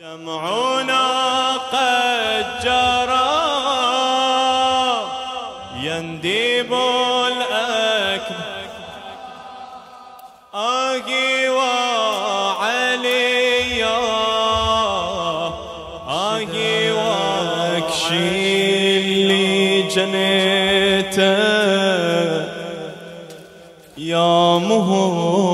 دمعنا قد جرى. ينديب الأكبر. آقي وعلي آقي واكشي اللي جنيته. يا مهور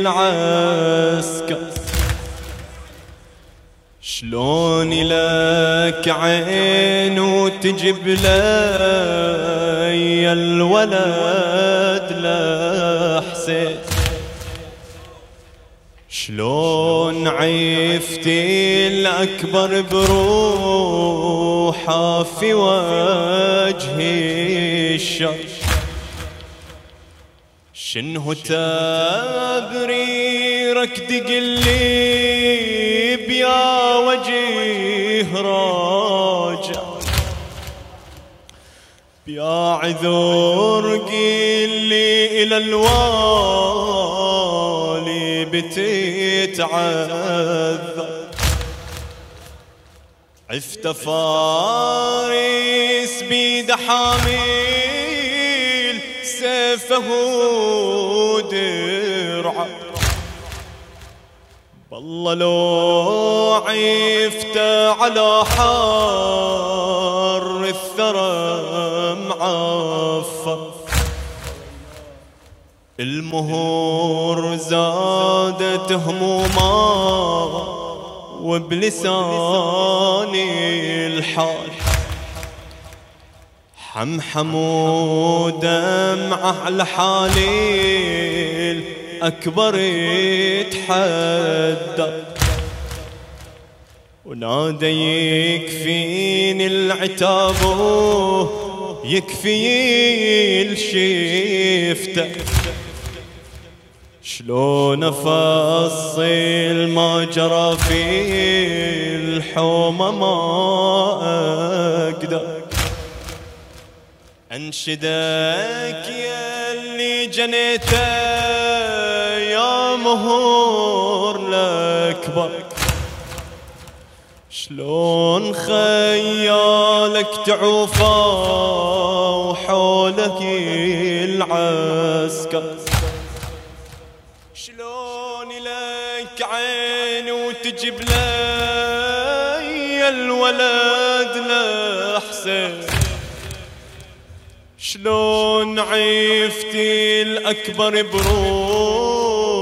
العسكر. شلون لك عين وتجيب لي الولد لحسين؟ شلون عفتي الأكبر بروحه في وجهي الشر؟ شنو تبريرك تقلي بيا وجه راجع. بيا عذور قلي إلى الوالي بتتعذر عفت فارس بيد حامل سيفه درعه بالله لو عفت على حار الثرى معفر المهور زادت هموما وبلساني الحال. حمحم ودمعه على حالي الأكبر يتحدى. ونادى يكفيني العتاب يكفي الشفته شلون أفصل ما جرى في الحومة ما انشدك يا اللي جنيته يا مهور الأكبر. شلون خيالك تعوفا وحولك العسكر؟ شلون لك عين وتجيب لي الولد لحسين شلون عفتي الأكبر بروحه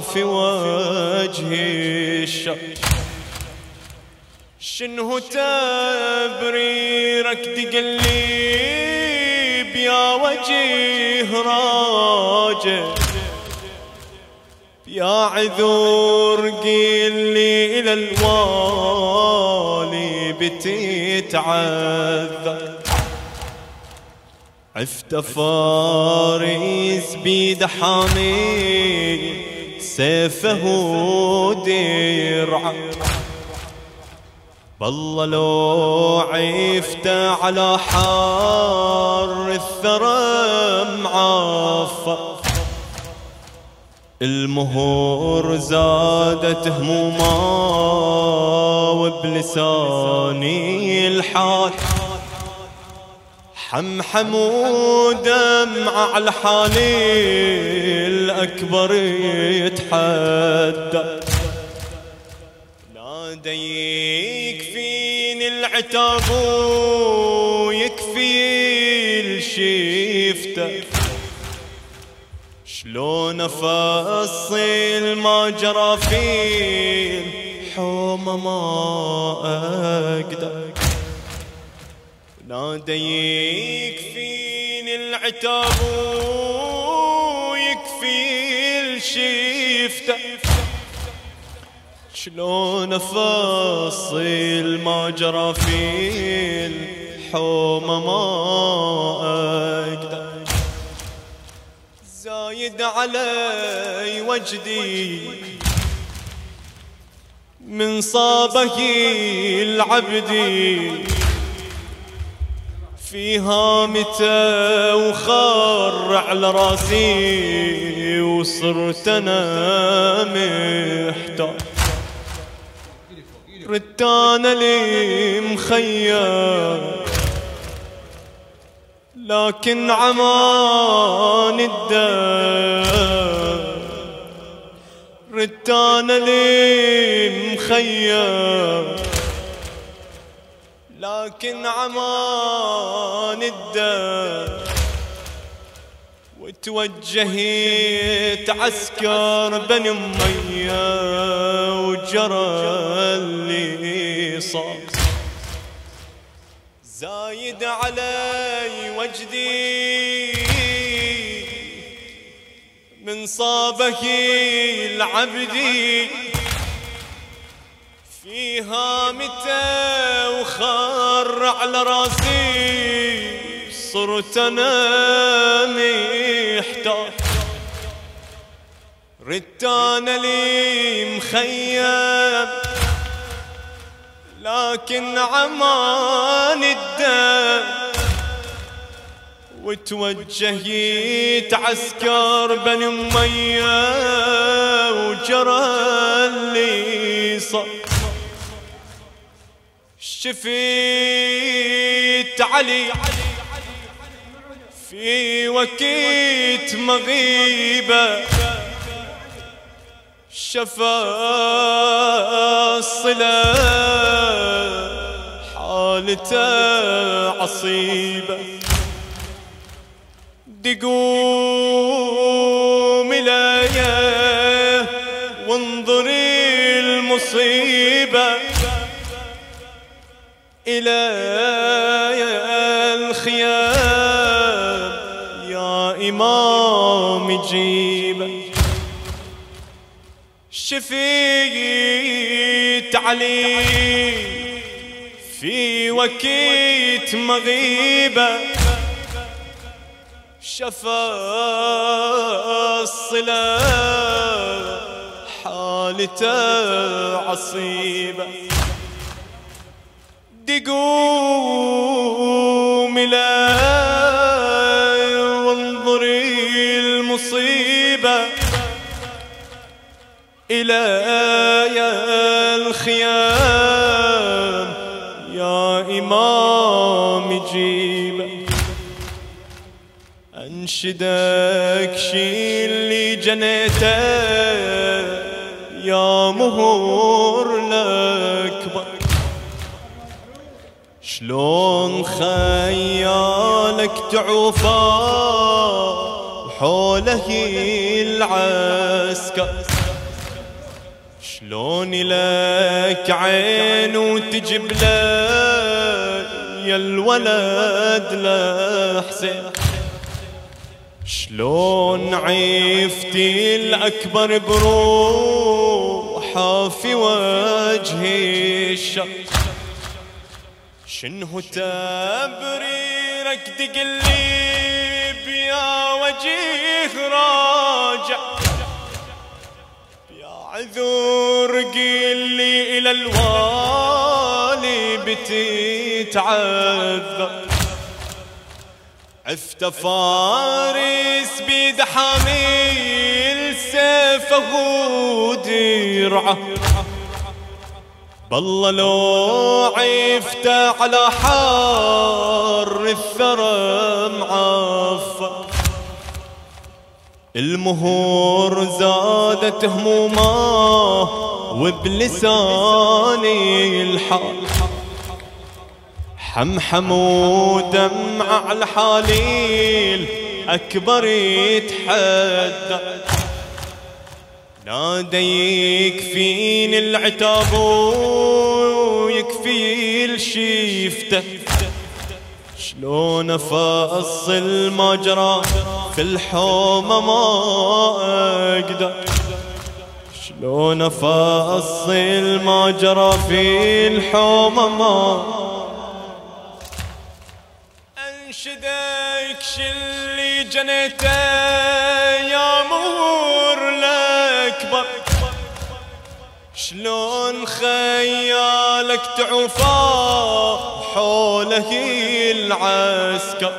في وجهي الشر؟ شنو تبريرك تقلي بيا وجه راجع؟ يا عذور قلي إلى الوالي بتتعذر. عفت فارس بيد حامي سيفه درعه بالله لو عفت على حار الثرى معفر المهور زادت هموما وبلساني الحال حمحم ودمع على حالي الأكبر يتحدى. نادى يكفيني العتاب ويكفي الشفته شلون أفصل ما جرى في الحومة ما أقدر. نادى يكفيني العتاب ويكفي الشفته شلون افصل ما جرى في الحومة ما أقدر. زايد علي وجدي. من صابه العبد. في هامته وخر على راسي وصرت أنا محتاج ردانا لي مخير. لكن عمان الدار. ردانا لي مخير. لكن عمان الدار وتوجهت عسكر بني أمية وجرى اللي صار. زايد علي وجدي من صابه العبدي في هامته وخر على راسي. صرت أنا محتار. ردت أنا لي مخيم. لكن عمان الدم. وتوجهيت عسكر بني أمية وجرى اللي شفيت علي في وقت مغيبة شفا الصلة حالته عصيبة. دقوم إليه وانظري المصيبة. إلى الخيام يا إمام جيبه شفيت علي في وقت مغيبة شفا الصلة حالته عصيبة. دقوم إلي وانظري المصيبة إلى يا الخيام يا إمام جيبة. أنشدك شي اللي جنيته يا مهور الأكبر شلون خيالك تعوفا؟ وحوله العسكر شلون لك عين وتجيب لك يا الولد لحسين؟ شلون عيفتي الأكبر بروحه في وجه الشر؟ شنو تبريرك تقلي بيا وجيه راجع. يا عذور قلي إلى الوالي بتتعذر عفت فارس بيد حامل سيفه ودرعه بالله لو عفت على حار الثرى معفر المهور زادت همومه وبلساني الحال حمحم ودمع على الحليل أكبر يتحدى. نادى يكفيني العتاب ويكفي الشيفته شلون أفصل ما جرى في الحومة ما أقدر؟ شلون أفصل ما جرى في الحومة ما أنشدك شلي جنيته شلون خيالك تعفى حوله العسكر.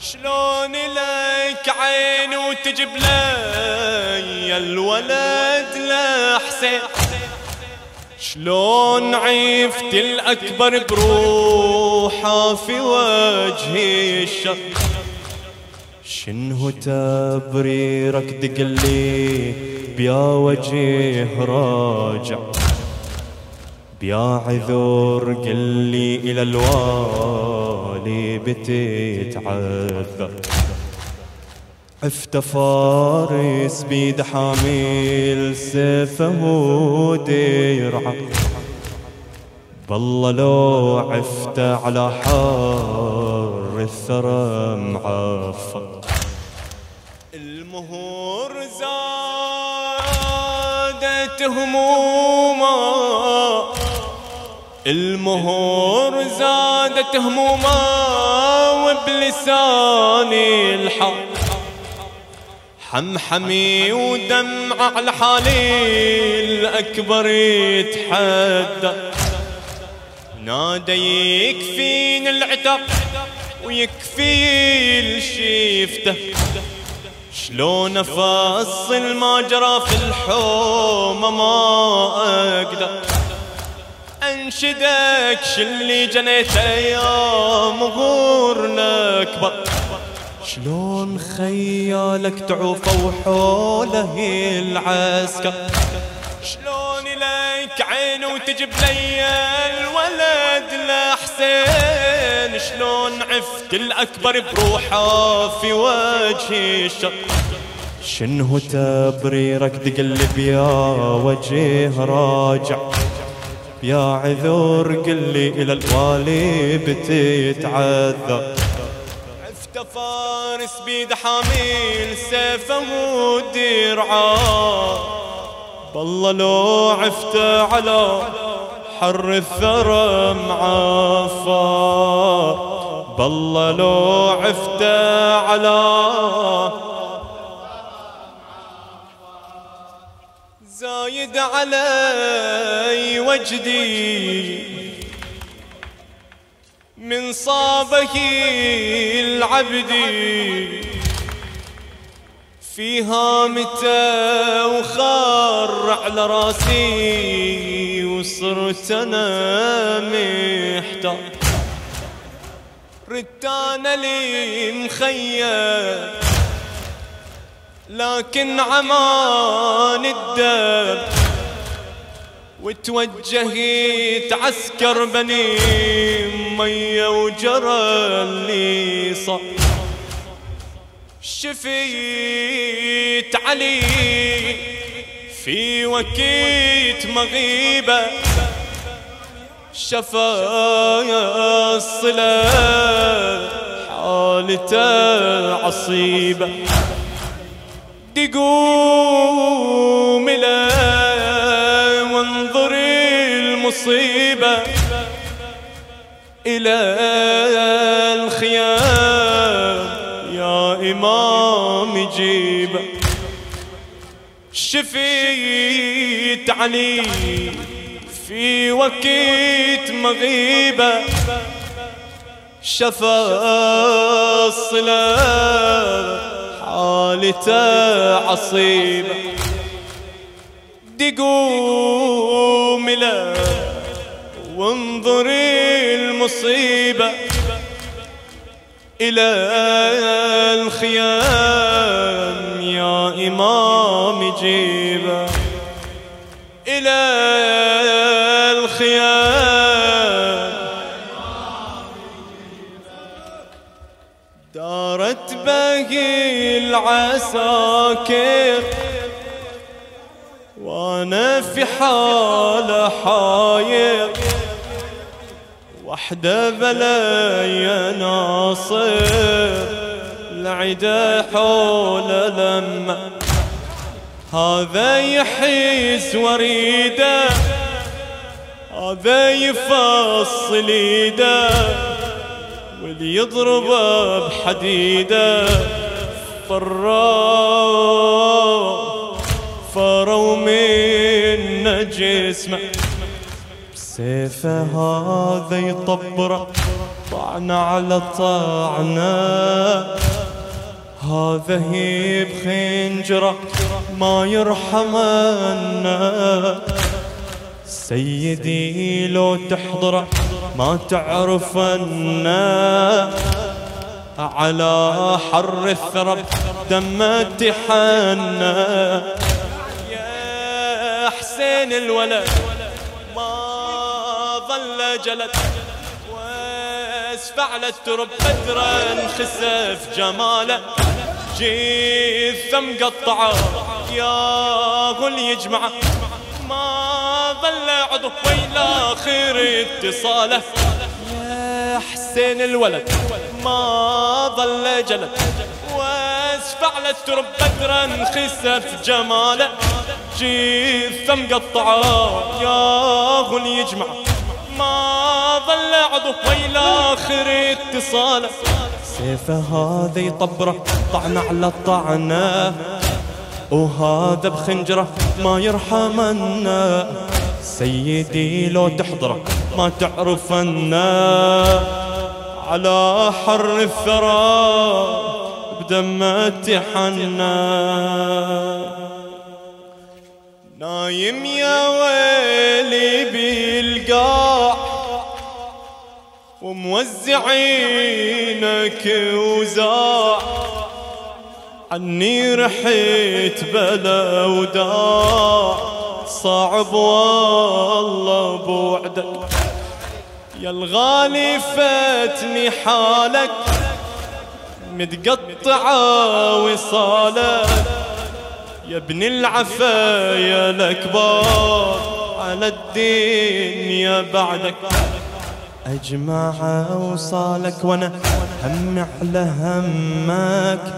شلون لك عين وتجيب لي الولد لحسين؟ شلون عفت الأكبر بروحه في وجه الشر؟ شنو تبريرك دقلي بيا وجه راجع. بيا عذور قلي إلى الوالي بتتعذر عفت فارس بيد حامل سيفه وديرعه بالله لو عفت على حار الثرى معفر المهور زادت هموما المهور زادت هموما وبلساني الحق. حمحمي ودمع على حالي الأكبر يتحدى. نادى يكفين العتق ويكفي الشيفته. شلون افصل ما جرى في الحومه ما أقدر أنشدك شلي جنيت أيام غورنا أكبر. شلون خيالك تعوف وحوله العسكر؟ وتجيب لي الولد لحسين. شلون عفت الأكبر بروحه في وجه الشر شنو تبريرك تقلب يا وجه راجع؟ يا عذور قلي إلى الوالي بتتعذر عفت فارس بيد حامل سيفه ودرعه. بالله لو عفت على حر الثرى معفى بالله لو عفت على زايد علي وجدي. من صابه العبدي فيها متى وخار على راسي وصرت أنا محتار. رتانا لي مخير لكن عمان الدب. وتوجهت عسكر بني مية وجرى اللي صار. شفيت علي في وكيت مغيبة شفايا الصلة حالته عصيبة. دقوم له وانظر المصيبة إلى الخيام يا إمام جيبه شفيت علي في وقت مغيبة شفا الصلاة حالته عصيبة. دقوم له وانظر المصيبة. إلى الخيام يا إمام جيبه إلى الخيام. دارت به العساكر وأنا في حال حاير وحدة بلا ناصر العدا حول لما هذا يحس وريده هذا يفصل ايده واللي يضربه بحديده. فروا فروا من جسمه سيفه هذا يطبره طعنة على طعنة هذا هي بخنجرة ما يرحمنا سيدي لو تحضره ما تعرفنا على حر الثرب دم تحنى يا حسين الولد. ما ظل جلد واسفعل الترب بدرا خسف جماله. جيث مقطعه يا غل يجمعه ما ظل عضو ويلا خير اتصاله. يا حسين الولد ما ظل جلد. واسفعل الترب بدرا خسف جماله. جيث مقطعه يا غل يجمعه ظل عضو ويلا خير اتصاله. سيفه هذا يطبره طعنه على الطعنه وهذا بخنجرة ما يرحمنا سيدي لو تحضره ما تعرفنا على حر الثرى بدم تحنا نايم يا ويلي بالقاع وموزعينك وزاع. عني رحيت بلا وداع. صعب والله بوعدك يا الغالي فاتني حالك. متقطعة وصالك. يا ابن العفايا الأكبر على الدنيا بعدك. أجمع أوصالك وأنا هم على همك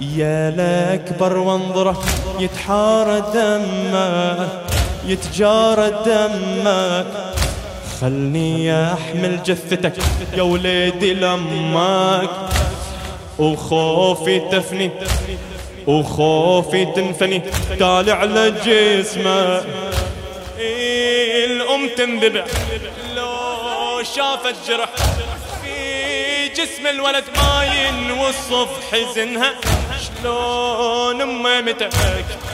يا الأكبر وانظره يتحارى دمك يتجارى دمك. خلني أحمل جثتك يا وليدي لمك. وخوفي تفني وخوفي تنفني تالي على جسمك الأم تنذبح لو شافت جرح في جسم الولد ما ينوصف حزنها. شلون امتك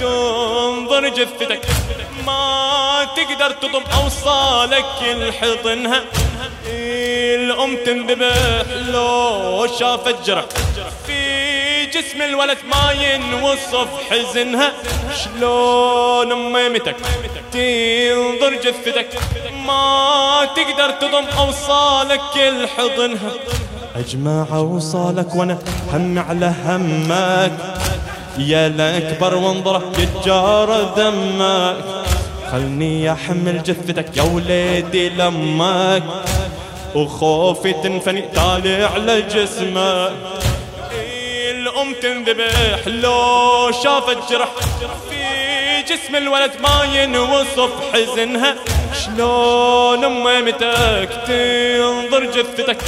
تنظر جثتك. ما تقدر تضم أوصالك الحضنها الأم تنذبح لو شافت جرح جسم الولد ما ينوصف حزنها. شلون امتك تنظر جثتك. ما تقدر تضم أوصالك الحضنها أجمع أوصالك وأنا هم على همك. يا الأكبر وانظره يتجار دمك. خلني أحمل جثتك يا وليدي لمك. وخوفي تنفني طالع على جسمك الام تنذبح لو شافت جرح في جسم الولد ما ينوصف حزنها. شلون امتك تنظر جثتك؟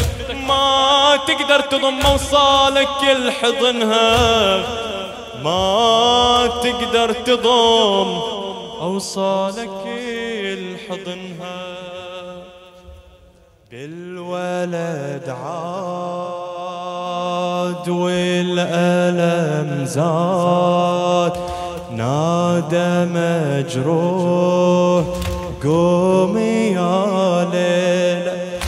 ما تقدر تضم أوصالك الحضنها ما تقدر تضم أوصالك الحضنها بالولد عاد والألم زاد. نادى مجروح. قومي يا ليلى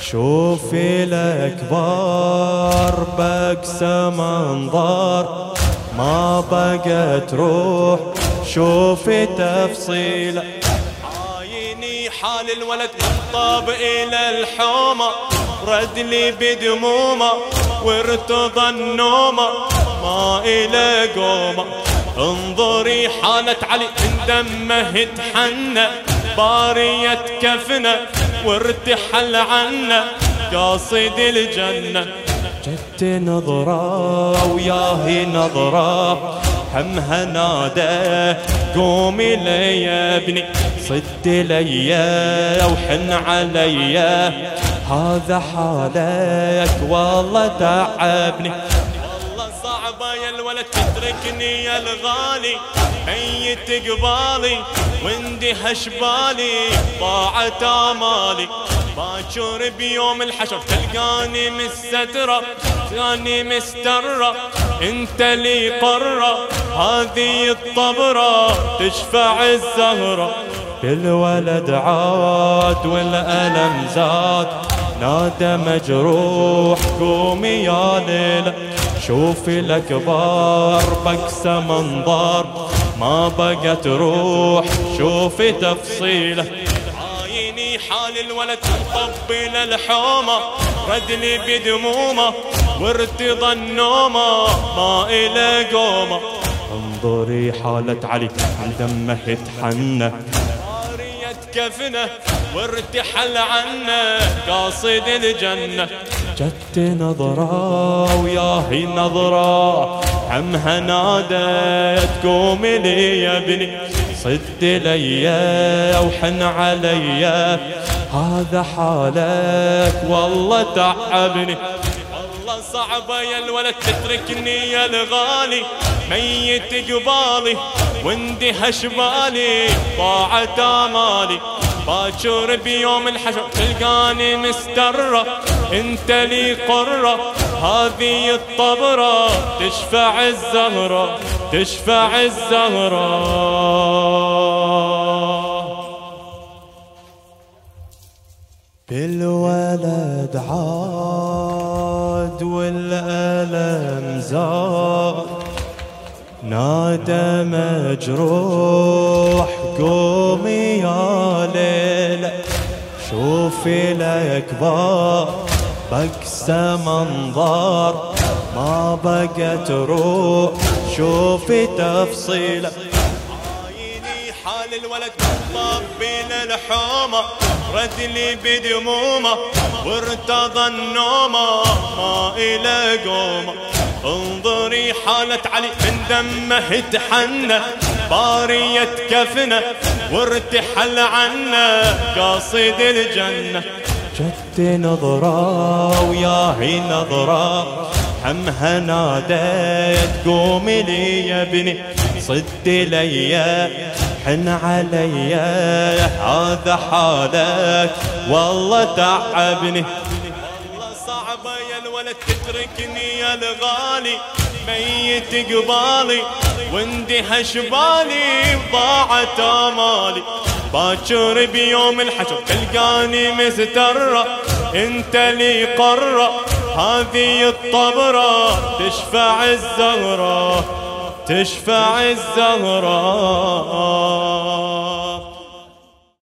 شوفي الأكبر بكس منظر ما بقت روح. شوفي تفصيله عايني حال الولد طاب إلى الحومة. رد لي بدمومة وارتضى النومه ما إلى قومة. انظري حالة علي دمه تحنى بارية كفنة وارتحل عنا قاصد الجنة. جت نظرة وياهي نظرة همها نادى قومي لي يا ابني. صد لي وحن علي. هذا حالك والله تعبني. والله صعبة يا الولد تترك تتركني يا الغالي. ميت قبالي واندهش بالي ضاعت آمالي. باكر بيوم الحشر تلقاني مستترة تلقاني مسترة. انت لي قرة هذه الطبرة تشفع الزهرة. الولد عاد والألم زاد. نادى مجروح قومي يا ليلة شوفي الأكبار بكس منظر ما بقت روح شوفي تفصيله عايني حال الولد مطبل الحومة. ردني بدمومة وارتضى النومة ما إلى قومة. انظري حالة علي دمه يتحنى. كفنة وارتحل عنه قاصد الجنة. جت نظرة وياهي نظرة عمها نادت قومي لي يا ابني. صد لي وحن علي هذا حالك والله تعبني. صعبة يا الولد تتركني يا الغالي. ميت قبالي واندهش بالي ضاعت آمالي. باكر بيوم الحشر تلقاني مسترة. انت لي قرة هذه الطبرة. تشفع الزهرة تشفع الزهرة. بالولد عاد والألم زاد نادى مجروح قومي يا ليلة شوفي لك بكس منظر ما بقت روح شوفي تفصيله الولد بين الحومة ردلي بدمومة وارتضى النومة ما إلى قومة. انظري حالة علي من دمه تحنى بارية كفنة وارتحل عنا قاصد الجنة. جت نظرة وياهي نظرة همها نادت قومي لي يا ابني صد لي حن علي. هذا حالك. والله تعبني. الولد تتركني يا الغالي. ميت قبالي. واندهش بالي ضاعت آمالي. باكر بيوم الحشر تلقاني مسترة. انت لي قرة. هذه الطبرة تشفع الزهرة. تشفع الزهرة